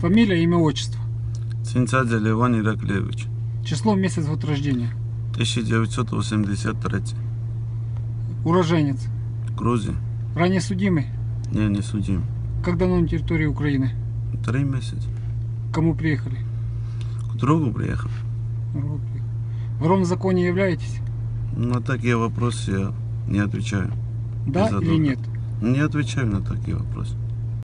Фамилия, имя, отчество. Синцадзе Леван Ираклевич. Число, месяц год рождения. 1983. Уроженец. Грузия. Ранее судимый. Не, не судим. Как давно на территории Украины? Три месяца. К Кому приехали? К другу приехал. В Вором в законе являетесь? На такие вопросы я не отвечаю. Да или нет? Не отвечаю на такие вопросы.